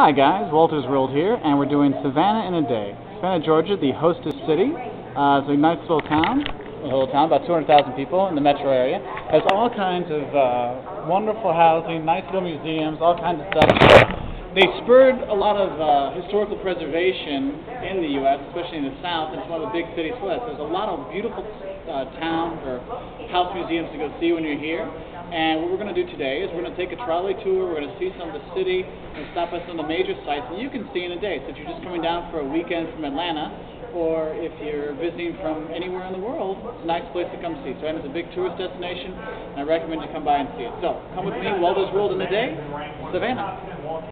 Hi guys, Wolters World here, and we're doing Savannah in a Day. Savannah, Georgia, the hostess city. Uh, it's a nice little town, a little town, about 200,000 people in the metro area. Has all kinds of uh, wonderful housing, nice little museums, all kinds of stuff. They spurred a lot of uh, historical preservation in the U.S., especially in the South. And it's one of the big cities for. There's a lot of beautiful uh, town or house museums to go see when you're here. And what we're going to do today is we're going to take a trolley tour. We're going to see some of the city and stop at some of the major sites that you can see in a day. So if you're just coming down for a weekend from Atlanta, or if you're visiting from anywhere in the world, it's a nice place to come see. So it's a big tourist destination, and I recommend you come by and see it. So come with me, Wolters World in a Day, Savannah.